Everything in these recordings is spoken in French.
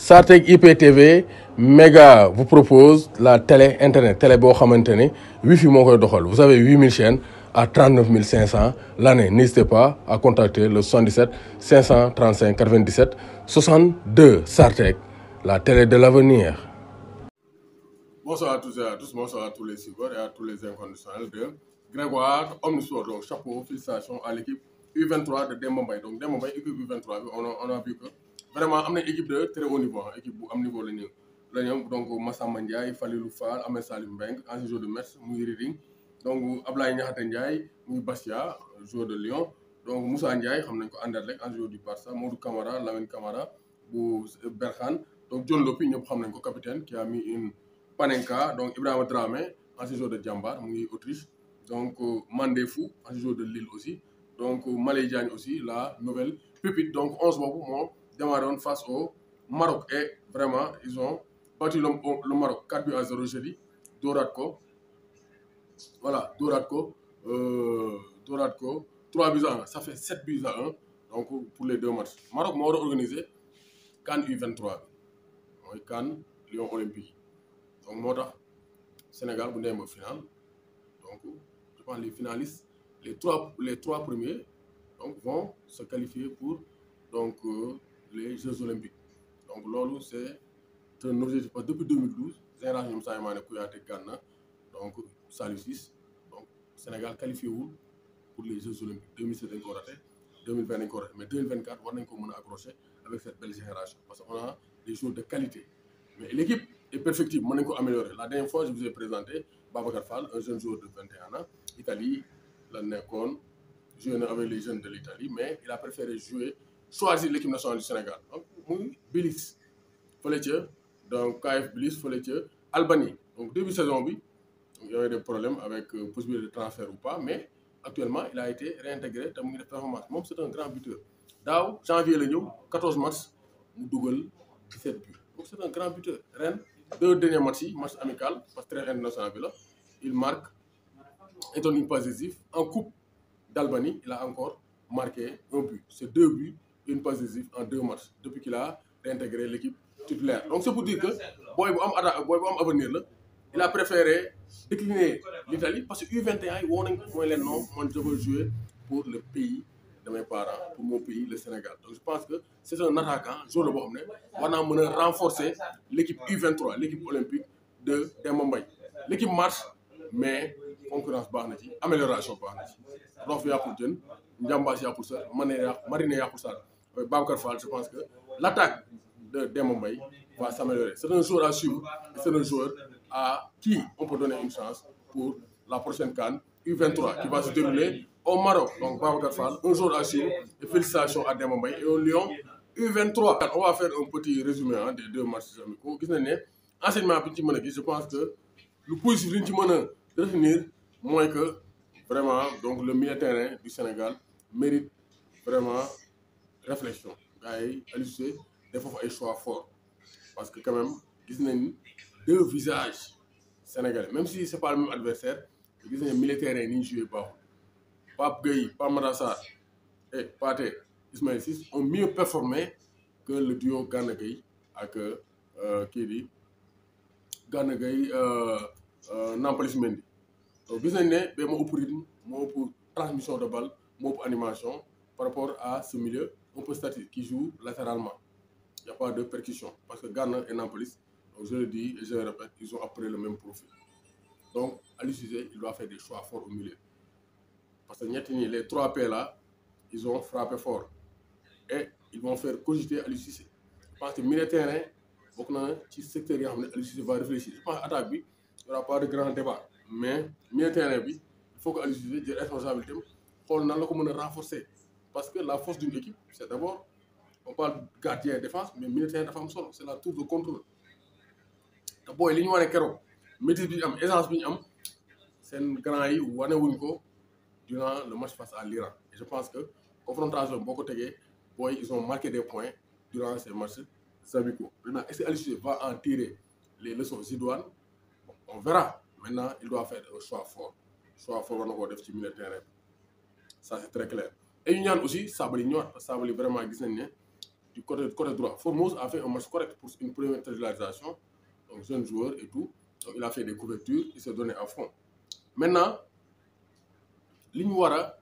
Sartec IPTV Méga vous propose la télé internet télé boo xamante ne wifi moo vous avez 8000 chaînes à 39 500 l'année n'hésitez pas à contacter le 77 535 97 62 Sartec la télé de l'avenir Bonsoir à tous et à tous, bonsoir à tous les suiveurs et à tous les inconditionnels de Grégoire Omnisport. Donc, chapeau, félicitations à l'équipe U23 de Demba Mbaye. Donc, Demba Mbaye, équipe U23, on a, on a vu que vraiment, on a une équipe de très haut niveau, hein, équipe de niveau. La ñu, donc, Massamba Ndiaye, Falilou Fall, Salim Beng, ancien joueur de Metz, Mouy Reading. Donc, Ablaye Niakhate Ndiaye, Mouy Bastia, joueur de Lyon. Donc, Moussa Ndiaye, xam nañ ko ancien joueur du Barça, Modou Camara, Lamine Camara, bu. Donc, John Lopi, ñëpp xam nañ capitaine qui a mis une Panenka, donc Ibrahima Dramé, ancien joueur de Djambar, Mouy Autriche. Donc, euh, Mandefou, ancien de Lille aussi. Donc, Malay aussi, la nouvelle pupille. Donc, 11 mois pour démarré face au Maroc. Et vraiment, ils ont battu le, Maroc 4 buts à 0 jeudi. Doratko. Voilà, Doratko. Euh, Doratko. 3 buts à 1. Ça fait 7 buts à 1. Donc, pour les deux matchs. Maroc m'a organisé Cannes U23. Oui, Cannes, Lyon Olympique. Donc, moi, Sénégal, vous avez final. Donc, je pense les finalistes, les trois, les trois premiers donc, vont se qualifier pour donc, euh, les Jeux Olympiques. Donc, lolo, c'est un objectif. Que depuis 2012, Génération Moussa Emane Kouyaté Ghana, donc Salus 6, donc Sénégal qualifié où pour les Jeux Olympiques. 2007 encore raté, 2020 encore raté. Mais 2024, on a accrocher avec cette belle génération. Parce qu'on a des joueurs de qualité. Mais l'équipe est perfectible, on peut améliorer. La dernière fois, je vous ai présenté Babacar Fall, un jeune joueur de 21 ans, Italie, la Nekon, joué avec les jeunes de l'Italie, mais il a préféré jouer, choisir l'équipe nationale du Sénégal. Donc, oui, Bilis, Foletien, donc KF Bilis, Foletien, Albanie. Donc, début saison, il y avait des problèmes avec euh, possibilité de transfert ou pas, mais actuellement, il a été réintégré dans une performance. Moi, c'est un grand buteur. Dao, janvier, le 14 mars, nous double 17 buts. Donc, c'est un grand buteur. Rennes, deux derniers matchs, match amical, parce que très international, il marque, étant une passe. En Coupe d'Albanie, il a encore marqué un but. C'est deux buts, une passe décisive en deux matchs, depuis qu'il a réintégré l'équipe titulaire. Donc c'est pour dire que Boy Am avenir, il a préféré décliner l'Italie parce que U21, il les noms, moi je veux jouer pour le pays de mes parents, pour mon pays, le Sénégal. Donc je pense que c'est un attaquant, jour de Bohemne, on a renforcer l'équipe U23, l'équipe olympique de Demambay. L'équipe marche, mais concurrence baax na amélioration baax na pour jën Njambaas pour ça Marine yaa pour ça Babacar Fall je pense que l'attaque de Demba Mbaye va s'améliorer. C'est un joueur à c'est un joueur à qui on peut donner une chance pour la prochaine CAN U23 qui va se dérouler au Maroc. Donc Babacar un joueur à suivre et félicitations à Demba Mbaye et au Lyon U23 on va faire un petit résumé hein, des deux matchs amicaux gis nañ ne enseignement bi je pense que lu positif li ñu ci mën moins que vraiment donc le milieu terrain du Sénégal mérite vraiment réflexion. Gars yi Aliou dafa fa ay choix fort parce que quand même gis nañ deux visages sénégalais. Même si c'est pas le même adversaire gis nañ milieu terrain ni ñu joué baaxul. Pape Gueye Pape Matar et Pathé Ismaël Ciss ont mieux performé que le duo Gana Gueye ak kii di Gana Gueye Nampalys Mendy donc gis nañ ne ba moo ëpp rythme transmission de balle moo ëpp animation par rapport à ce milieu un peu statique qui joue latéralement. Il n'y a pas de percussion parce que Gana et Nampalys donc je le dis et je le répète ils ont après le même profil. Donc Aliou Cissé il doit faire des choix forts au milieu. Parce que les trois P là ils ont frappé fort. Et ils vont faire cogiter Aliou Cissé. Je pense que milieu terrain na ci secteur va réfléchir. Je pense attaque bi il n'y aura pas de grand débat. Mais milieu terrain il faut que Aliou Cissé jël responsabilité am xool nan la ko mën a renforcer parce que la force d'une équipe c'est d'abord on parle gardien défense mais dafa am solo c'est la tour de contrôle. Te booy li ñu wane keroog maîtrise bi am aisance bi am seen grand yi wane wuñ ko durant le match face à l'Iran. Et je pense que confrontation boo ko tegee ils ont marqué des points durant ces matchs amicaux maintenant est-ce que va en tirer les leçons idoines on verra. Maintenant il doit faire un choix fort. Choix fort war na koo def ci ça c'est très clair et ñaan aussi parce que Sabaly vraiment gis nañ ne du côté, côté droit. Formose a fait un match correct pour une première titularisation. Donc, jeune joueur et tout. Donc, il a fait des couvertures, il s'est donné à fond. Maintenant, l'Ignouara,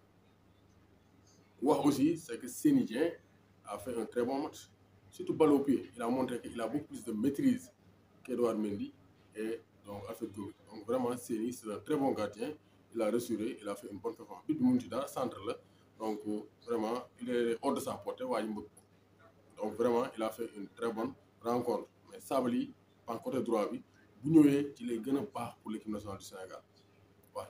aussi, c'est que Sénidien a fait un très bon match. Surtout balle au pied, il a montré qu'il a beaucoup plus de maîtrise qu'Edouard Mendy et donc Alfred Gomis. Donc vraiment, Séni, c'est un très bon gardien. Il a rassuré, il a fait une bonne performance. But du le centre là. Donc vraiment, il est hors de sa portée. Donc vraiment, il a fait une très bonne rencontre. Mais Sabali, par côté droit, lay gën a baax pour l'équipe nationale du Sénégal.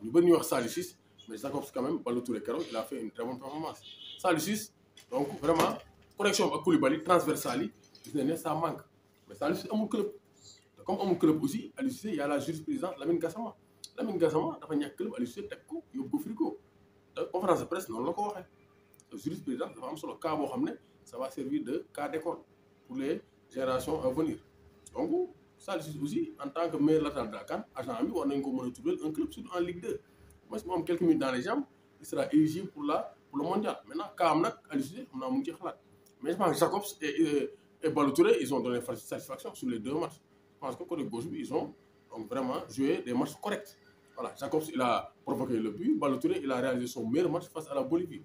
Ñuy wax Saliou Ciss mais Jacobs quand même Ballo Touré keroog il a fait une très bonne performance. Saliou Ciss donc vraiment connexion ak Koulibaly transversale ça manque. Mais Saliou Ciss amul club. Comme amul club aussi Aliou Cissé y a la jurisprudence Lamine Gassama. Lamine Gassama dafa ñàkk club Aliou Cissé teg ko yóbbu ko frigo conférence de presse noonu la ko waxee. Jurisprudence dafa am solo. Cas boo xam ne ça va servir de cas d'école pour les générations à venir. Donc Saliou Ciss aussi en tant que meilleur de la CAN agent bi war nañ a tuddal un club surtout en Ligue 2 moi mu am quelques minutes dans les jambes il sera éligible pour la pour le mondial. Maintenant cas am nag Aliou Cissé xam naa mu ngi mais je pense que Jacobs et et Ballo Touré ils ont donné satisfaction sur les deux matchs. Je pense que côté gauche bi ils ont donc vraiment joué des matchs corrects voilà Jacobs il a provoqué le but. Ballo Touré il a réalisé son meilleur match face à la Bolivie.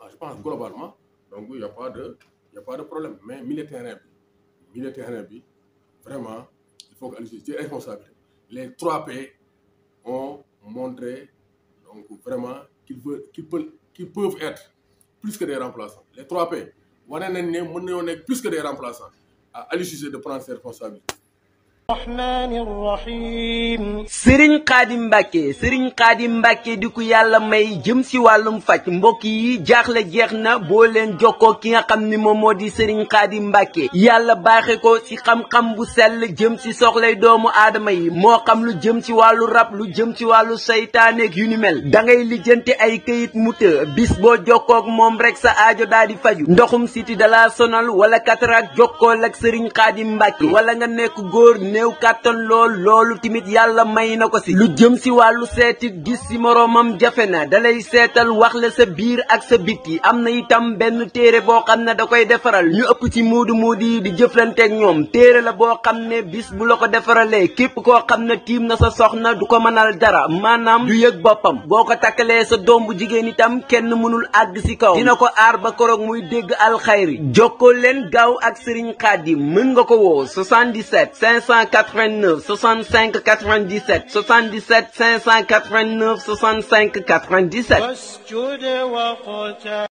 Waaw je pense globalement donc il y a pas de a pas de problème. Mais terrain bi vraiment il faut que Aliou Cissé responsabilité les trois P ont montré donc vraiment qu'ils qu'ils peuvent être plus que des remplaçants. Les trois P plus que des remplaçants. À Cissé de prendre ses responsabilités sëriñ xaadim mbàkke sëriñ xaadim mbàkke di ku yàlla may jëm si wàllum faj. Mbokk yi jaaxle jeex na boo leen jokkoo ki nga xam ni moom moo di sëriñ xaadim mbàkke. Yàlla baaxe ko si xam-xam bu sell jëm si soxlay doomu aadama yi. Moo xam lu jëm si wàllu rab lu jëm si wàllu saytaaneeg yu ni mel. Da ngay lijjanti ay këyit mu të bis boo jokkook moom rek sa aajo daal di faju. Ndoxum siti dala sonal wala katarak jokkool ak sëriñ xaadim mbàkke. Wala nga néew kàttan lool loolu timit yàlla may na ko si. lu jëm si wàllu seeti gis si moroomam jafe na. dalay seetal wax la sa biir ak sa biti. am na itam benn téere boo xam ne da koy defaral. ñu ëpp ci muudu muudu yi di jëflanteeg ñoom. téere la boo xam ne bis bu la ko defaralee képp koo xam ne tiim na sa soxna du ko mënal dara. maanaam du yëg boppam. boo ko takkalee sa doom bu jigéen itam kenn mënul àgg si kaw dina ko aar ba koroog muy dégg alxayri. jokkoo leen gaaw ak Serigne Khadim. mën nga ko woo 77 589 65 97 77 589 65 97